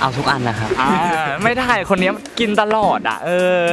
เอาทุกอันนะครับ อ่าไม่ได้คนเนี้ยกินตลอดอะ เออ